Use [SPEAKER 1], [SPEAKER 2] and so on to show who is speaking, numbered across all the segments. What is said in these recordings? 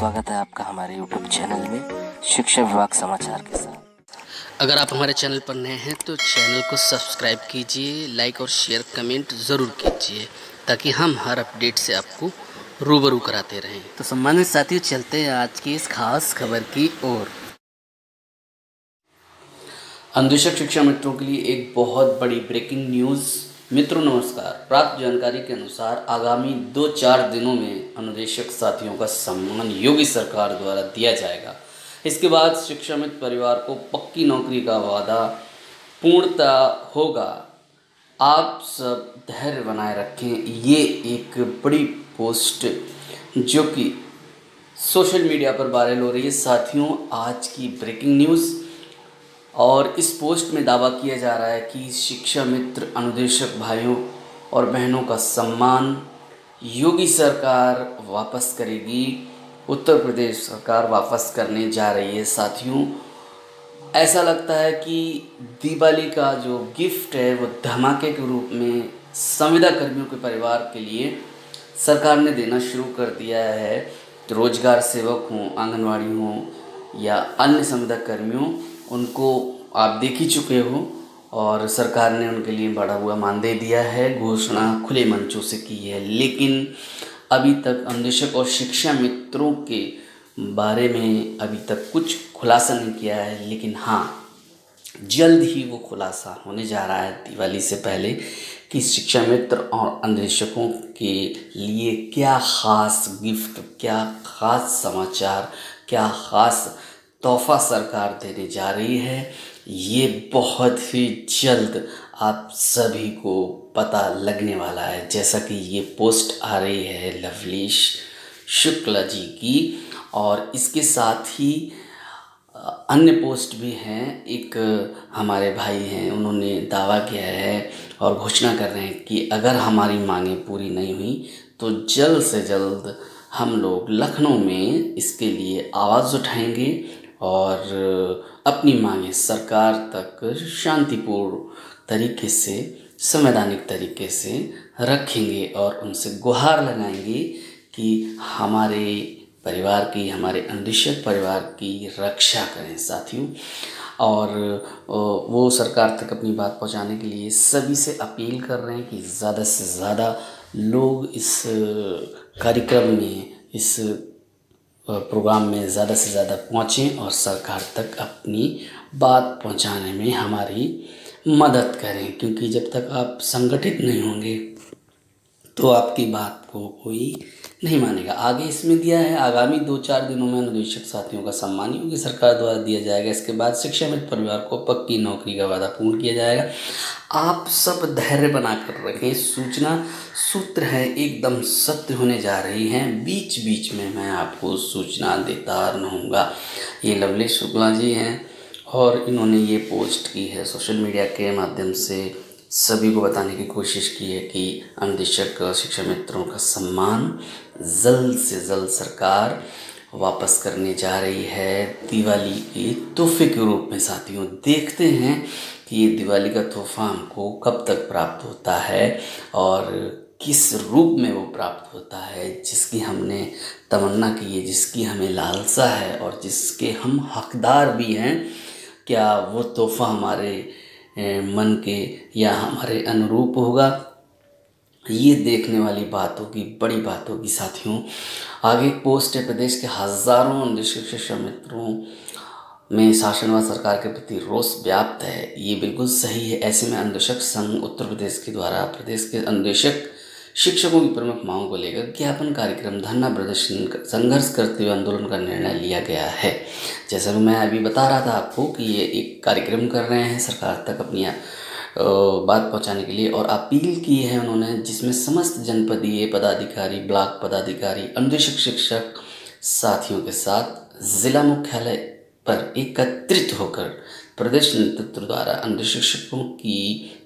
[SPEAKER 1] स्वागत है आपका हमारे YouTube चैनल में शिक्षा विभाग समाचार के साथ।
[SPEAKER 2] अगर आप हमारे चैनल पर नए हैं तो चैनल को सब्सक्राइब कीजिए लाइक और शेयर कमेंट ज़रूर कीजिए ताकि हम हर अपडेट से आपको रूबरू कराते रहें। तो सम्मानित साथियों चलते हैं आज की इस खास खबर की ओर। अंधेशक शिक्षा मित्रों के लिए एक बहुत बड़ी ब्रेकिंग न्यूज़ मित्रों, नमस्कार। प्राप्त जानकारी के अनुसार आगामी दो चार दिनों में अनुदेशक साथियों का सम्मान योगी सरकार द्वारा दिया जाएगा। इसके बाद शिक्षा मित्र परिवार को पक्की नौकरी का वादा पूर्णता होगा। आप सब धैर्य बनाए रखें। ये एक बड़ी पोस्ट जो कि सोशल मीडिया पर वायरल हो रही है। साथियों, आज की ब्रेकिंग न्यूज़। और इस पोस्ट में दावा किया जा रहा है कि शिक्षा मित्र, अनुदेशक भाइयों और बहनों का सम्मान योगी सरकार वापस करेगी, उत्तर प्रदेश सरकार वापस करने जा रही है। साथियों, ऐसा लगता है कि दिवाली का जो गिफ्ट है, वो धमाके के रूप में संविदा कर्मियों के परिवार के लिए सरकार ने देना शुरू कर दिया है। रोज़गार सेवक हों, आंगनवाड़ी हों या अन्य संविदा कर्मियों उनको आप देख ही चुके हो और सरकार ने उनके लिए बढ़ा हुआ मानदेय दिया है, घोषणा खुले मंचों से की है। लेकिन अभी तक अन्वेषक और शिक्षा मित्रों के बारे में अभी तक कुछ खुलासा नहीं किया है। लेकिन हाँ जल्द ही वो खुलासा होने जा रहा है दिवाली से पहले कि शिक्षा मित्र और अन्वेषकों के लिए क्या ख़ास गिफ्ट, क्या ख़ास समाचार, क्या ख़ास तोहफा सरकार देने जा रही है। ये बहुत ही जल्द आप सभी को पता लगने वाला है। जैसा कि ये पोस्ट आ रही है लवलीश शुक्ला जी की, और इसके साथ ही अन्य पोस्ट भी हैं। एक हमारे भाई हैं, उन्होंने दावा किया है और घोषणा कर रहे हैं कि अगर हमारी मांगें पूरी नहीं हुई तो जल्द से जल्द हम लोग लखनऊ में इसके लिए आवाज़ उठाएँगे। और अपनी मांगें सरकार तक शांतिपूर्ण तरीके से, संवैधानिक तरीके से रखेंगे और उनसे गुहार लगाएँगे कि हमारे परिवार की, हमारे अनिश्चित परिवार की रक्षा करें साथियों। और वो सरकार तक अपनी बात पहुँचाने के लिए सभी से अपील कर रहे हैं कि ज़्यादा से ज़्यादा लोग इस कार्यक्रम में, इस प्रोग्राम में ज़्यादा से ज़्यादा पहुँचें और सरकार तक अपनी बात पहुँचाने में हमारी मदद करें, क्योंकि जब तक आप संगठित नहीं होंगे तो आपकी बात को कोई नहीं मानेगा। आगे इसमें दिया है, आगामी दो चार दिनों में अनुदेशक साथियों का सम्मान योगी सरकार द्वारा दिया जाएगा। इसके बाद शिक्षा मित्र परिवार को पक्की नौकरी का वादा पूर्ण किया जाएगा। आप सब धैर्य बनाकर रखें। सूचना सूत्र है, एकदम सत्य होने जा रही हैं। बीच बीच में मैं आपको सूचना देता रहूँगा। ये लवली शुक्ला जी हैं और इन्होंने ये पोस्ट की है सोशल मीडिया के माध्यम से। सभी को बताने की कोशिश की है कि अनुदेशक शिक्षा मित्रों का सम्मान जल्द से जल्द सरकार वापस करने जा रही है। दिवाली के तोहफे के रूप में साथियों, देखते हैं कि ये दिवाली का तोहफा हमको कब तक प्राप्त होता है और किस रूप में वो प्राप्त होता है, जिसकी हमने तमन्ना की है, जिसकी हमें लालसा है और जिसके हम हकदार भी हैं। क्या वो तोहफ़ा हमारे मन के या हमारे अनुरूप होगा। ये देखने वाली बात होगी बड़ी बात होगी साथियों, आगे पोस्ट है प्रदेश के हज़ारों निष्कृष मित्रों में शासन व सरकार के प्रति रोष व्याप्त है। ये बिल्कुल सही है। ऐसे में अन्वेषक संघ उत्तर प्रदेश के द्वारा, प्रदेश के अन्वेषक शिक्षकों की प्रमुख मांगों को लेकर ज्ञापन कार्यक्रम, धरना प्रदर्शन, संघर्ष करते हुए आंदोलन का निर्णय लिया गया है। जैसा मैं अभी बता रहा था आपको कि ये एक कार्यक्रम कर रहे हैं सरकार तक अपनी बात पहुँचाने के लिए और अपील की है उन्होंने, जिसमें समस्त जनपदीय पदाधिकारी, ब्लॉक पदाधिकारी अन्वेषक शिक्षक साथियों के साथ ज़िला मुख्यालय पर एकत्रित होकर प्रदेश नेतृत्व द्वारा अन्य शिक्षकों की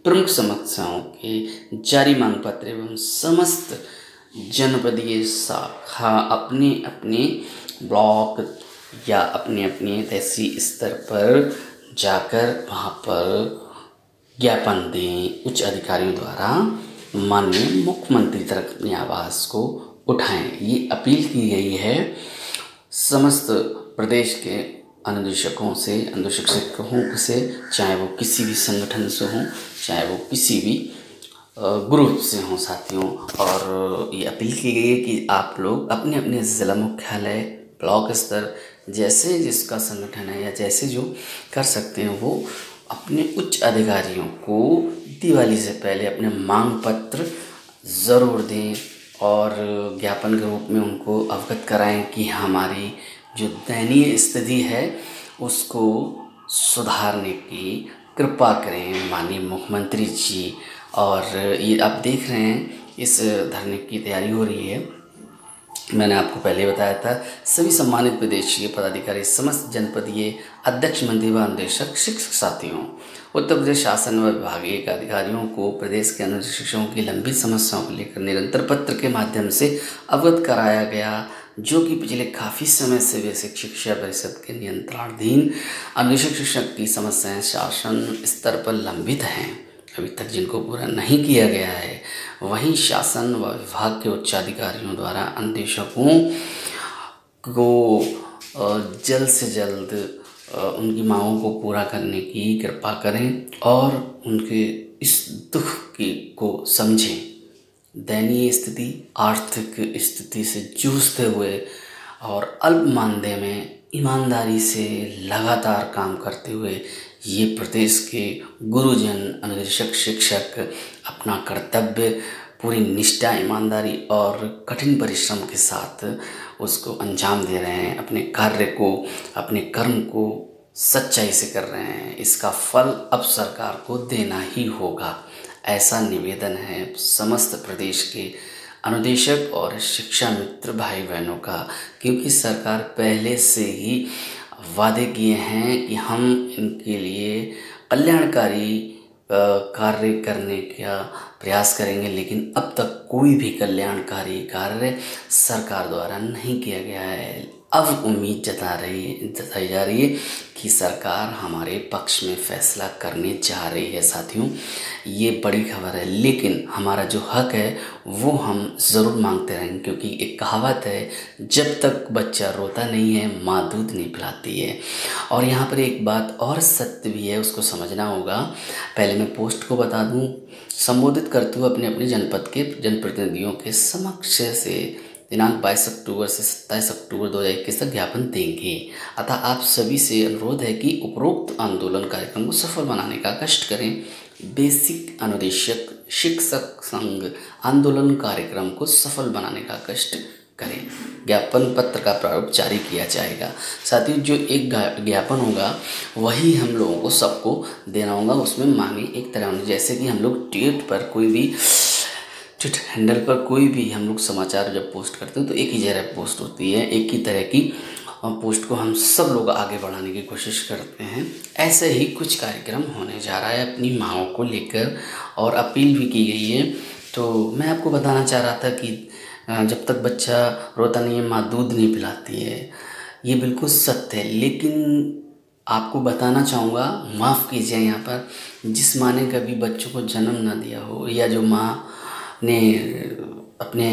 [SPEAKER 2] प्रमुख समस्याओं के जारी मांग पत्र एवं समस्त जनपदीय शाखा अपने अपने ब्लॉक या अपने अपने तहसील स्तर पर जाकर वहाँ पर ज्ञापन दें। उच्च अधिकारियों द्वारा माननीय मुख्यमंत्री तक अपनी आवाज़ को उठाएँ। ये अपील की गई है। समस्त प्रदेश के अनुदेशकों से अनुशिक्षकों से, चाहे वो किसी भी संगठन से हों, चाहे वो किसी भी ग्रुप से हों साथियों। और ये अपील की गई है कि आप लोग अपने अपने ज़िला मुख्यालय, ब्लॉक स्तर, जैसे जिसका संगठन है या जैसे जो कर सकते हैं, वो अपने उच्च अधिकारियों को दिवाली से पहले अपने मांग पत्र ज़रूर दें और ज्ञापन के रूप में उनको अवगत कराएँ कि हमारी जो दयनीय स्थिति है, उसको सुधारने की कृपा करें माननीय मुख्यमंत्री जी। और ये आप देख रहे हैं, इस धरने की तैयारी हो रही है। मैंने आपको पहले बताया था, सभी सम्मानित प्रदेशीय पदाधिकारी, समस्त जनपदीय अध्यक्ष, मंत्री व निदेशक शिक्षक साथियों, उत्तर प्रदेश शासन व विभागीय अधिकारियों को प्रदेश के अनुदेश शिक्षकों की लंबी समस्याओं को लेकर निरंतर पत्र के माध्यम से अवगत कराया गया। जो कि पिछले काफ़ी समय से बेसिक शिक्षा परिषद के नियंत्रणाधीन अनुदेशक शिक्षक की समस्याएँ शासन स्तर पर लंबित हैं, अभी तक जिनको पूरा नहीं किया गया है। वहीं शासन व विभाग के उच्चाधिकारियों द्वारा अन्वेषकों को जल्द से जल्द उनकी मांगों को पूरा करने की कृपा करें और उनके इस दुख की, को समझें। दयनीय स्थिति, आर्थिक स्थिति से जूझते हुए और अल्प मानदेय में ईमानदारी से लगातार काम करते हुए ये प्रदेश के गुरुजन, अनुदेशक, शिक्षक अपना कर्तव्य, पूरी निष्ठा, ईमानदारी और कठिन परिश्रम के साथ उसको अंजाम दे रहे हैं। अपने कार्य को, अपने कर्म को सच्चाई से कर रहे हैं। इसका फल अब सरकार को देना ही होगा। ऐसा निवेदन है समस्त प्रदेश के अनुदेशक और शिक्षा मित्र भाई बहनों का, क्योंकि सरकार पहले से ही वादे किए हैं कि हम इनके लिए कल्याणकारी कार्य करने का प्रयास करेंगे, लेकिन अब तक कोई भी कल्याणकारी कार्य सरकार द्वारा नहीं किया गया है। अब उम्मीद जता रही, जताई जा रही है कि सरकार हमारे पक्ष में फैसला करने जा रही है साथियों। ये बड़ी खबर है, लेकिन हमारा जो हक है, वो हम ज़रूर मांगते रहेंगे, क्योंकि एक कहावत है, जब तक बच्चा रोता नहीं है, माँ दूध नहीं पिलाती है। और यहाँ पर एक बात और सत्य भी है, उसको समझना होगा। पहले मैं पोस्ट को बता दूँ। संबोधित करते हुए अपने अपने जनपद के, जनप्रतिनिधियों के समक्ष से दिनांक 22 अक्टूबर से 27 अक्टूबर 2021 तक ज्ञापन देंगे। अतः आप सभी से अनुरोध है कि उपरोक्त आंदोलन कार्यक्रम को सफल बनाने का कष्ट करें। बेसिक अनुदेशक, शिक्षक संघ आंदोलन कार्यक्रम को सफल बनाने का कष्ट करें। ज्ञापन पत्र का प्रारूप जारी किया जाएगा। साथ ही जो एक ज्ञापन होगा, वही हम लोगों को सबको देना होगा। उसमें मांगे एक तरह जैसे कि हम लोग ट्वीट पर कोई भी ट्विट हैंडल पर कोई भी हम लोग समाचार जब पोस्ट करते हैं तो एक ही जगह पोस्ट होती है, एक ही तरह की पोस्ट को हम सब लोग आगे बढ़ाने की कोशिश करते हैं। ऐसे ही कुछ कार्यक्रम होने जा रहा है अपनी माँगों को लेकर, और अपील भी की गई है। तो मैं आपको बताना चाह रहा था कि जब तक बच्चा रोता नहीं है, माँ दूध नहीं पिलाती है, ये बिल्कुल सत्य है। लेकिन आपको बताना चाहूँगा, माफ़ कीजिए यहाँ पर, जिस माँ ने कभी बच्चों को जन्म ना दिया हो, या जो माँ ने अपने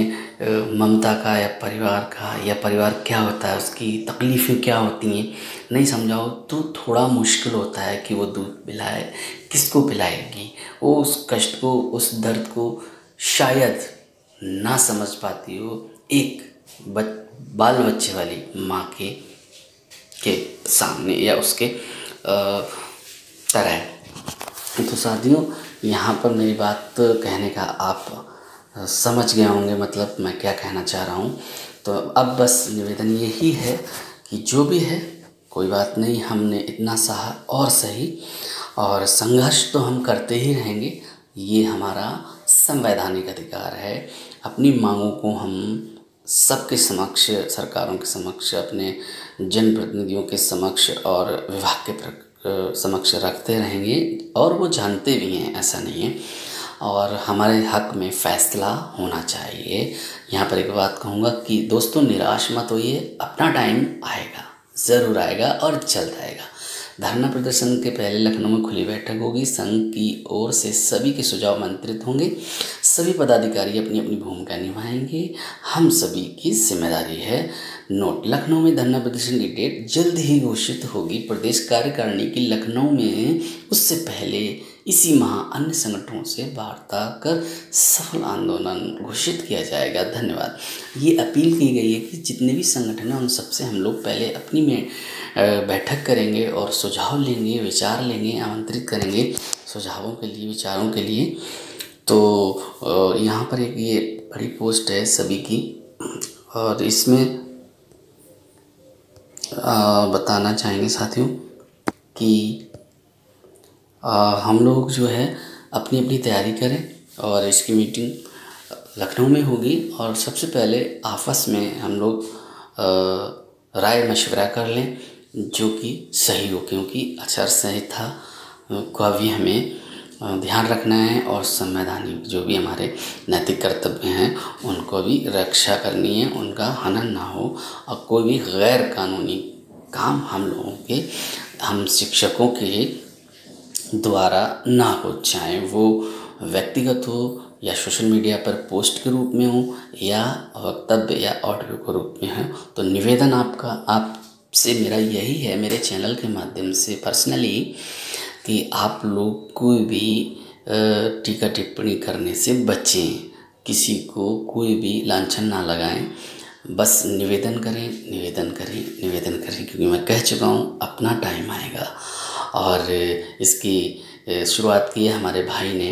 [SPEAKER 2] ममता का या परिवार का या परिवार क्या होता है उसकी तकलीफ़ें क्या होती हैं नहीं समझाओ तो थोड़ा मुश्किल होता है कि वो दूध पिलाए किसको पिलाएगी? वो उस कष्ट को उस दर्द को शायद ना समझ पाती हो एक बच, बाल बच्चे वाली माँ के के सामने या उसके तरह। तो साथियों यहाँ पर मेरी बात कहने का आप समझ गए होंगे मतलब मैं क्या कहना चाह रहा हूँ। तो अब बस निवेदन यही है कि जो भी है, कोई बात नहीं, हमने इतना सहा और सही, और संघर्ष तो हम करते ही रहेंगे, ये हमारा संवैधानिक अधिकार है। अपनी मांगों को हम सबके समक्ष, सरकारों के समक्ष, अपने जनप्रतिनिधियों के समक्ष और विभाग के समक्ष रखते रहेंगे, और वो जानते भी हैं, ऐसा नहीं है। और हमारे हक में फ़ैसला होना चाहिए। यहाँ पर एक बात कहूँगा कि दोस्तों, निराश मत होइए, अपना टाइम आएगा, ज़रूर आएगा और जल्द आएगा। धरना प्रदर्शन के पहले लखनऊ में खुली बैठक होगी। संघ की ओर से सभी के सुझाव मंत्रित होंगे। सभी पदाधिकारी अपनी अपनी भूमिका निभाएँगे। हम सभी की ज़िम्मेदारी है नोट। लखनऊ में धरना प्रदर्शन की डेट जल्द ही घोषित होगी। प्रदेश कार्यकारिणी की लखनऊ में उससे पहले इसी माह अन्य संगठनों से वार्ता कर सफल आंदोलन घोषित किया जाएगा। धन्यवाद। ये अपील की गई है कि जितने भी संगठन हैं, उन सबसे हम लोग पहले अपनी में बैठक करेंगे और सुझाव लेंगे, विचार लेंगे, आमंत्रित करेंगे सुझावों के लिए, विचारों के लिए। तो यहाँ पर एक ये बड़ी पोस्ट है सभी की और इसमें बताना चाहेंगे साथियों कि आ, हम लोग जो है अपनी अपनी तैयारी करें और इसकी मीटिंग लखनऊ में होगी और सबसे पहले आपस में हम लोग राय मशवरा कर लें जो कि सही हो क्योंकि आचार संहिता का भी हमें ध्यान रखना है और संवैधानिक जो भी हमारे नैतिक कर्तव्य हैं, उनको भी रक्षा करनी है, उनका हनन ना हो और कोई भी गैर कानूनी काम हम लोगों के, हम शिक्षकों के द्वारा ना हो, चाहे वो व्यक्तिगत हो या सोशल मीडिया पर पोस्ट के रूप में हो या वक्तव्य या ऑडियो के रूप में हो तो निवेदन आपका, आपसे मेरा यही है, मेरे चैनल के माध्यम से पर्सनली कि आप लोग कोई भी टीका टिप्पणी करने से बचें। किसी को कोई भी लाछन ना लगाएँ। बस निवेदन करें निवेदन करें निवेदन करें, क्योंकि मैं कह चुका हूँ, अपना टाइम आएगा। और इसकी शुरुआत की है हमारे भाई ने।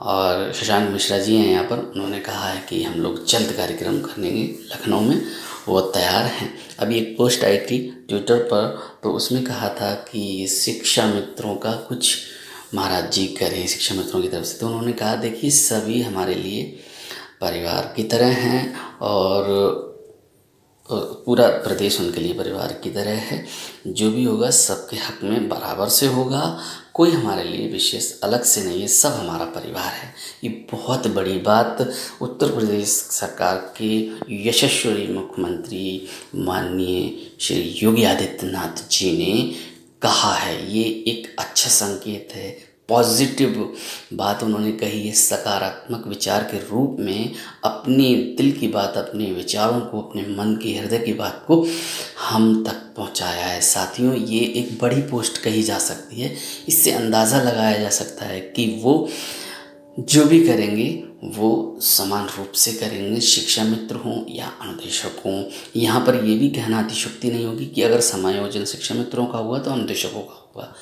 [SPEAKER 2] और शशांक मिश्रा जी हैं यहाँ पर। उन्होंने कहा है कि हम लोग जल्द कार्यक्रम करेंगे लखनऊ में। वो तैयार हैं। अभी एक पोस्ट आई थी ट्विटर पर तो उसमें कहा था कि शिक्षा मित्रों का कुछ महाराज जी करें शिक्षा मित्रों की तरफ़ से। तो उन्होंने कहा, देखिए, सभी हमारे लिए परिवार की तरह हैं और पूरा प्रदेश उनके लिए परिवार की तरह है। जो भी होगा सबके हक में बराबर से होगा। कोई हमारे लिए विशेष अलग से नहीं है, सब हमारा परिवार है। ये बहुत बड़ी बात उत्तर प्रदेश सरकार के यशस्वी मुख्यमंत्री माननीय श्री योगी आदित्यनाथ जी ने कहा है। ये एक अच्छा संकेत है। पॉजिटिव बात उन्होंने कही है सकारात्मक विचार के रूप में अपने दिल की बात, अपने विचारों को, अपने मन की हृदय की बात को हम तक पहुँचाया है। साथियों, ये एक बड़ी पोस्ट कही जा सकती है। इससे अंदाज़ा लगाया जा सकता है कि वो जो भी करेंगे, वो समान रूप से करेंगे। शिक्षा मित्र हों या अनुदेशक हों, यहाँ पर ये भी कहना अतिशुक्ति नहीं होगी कि अगर समायोजन शिक्षा मित्रों का हुआ तो अनुदेशकों का होगा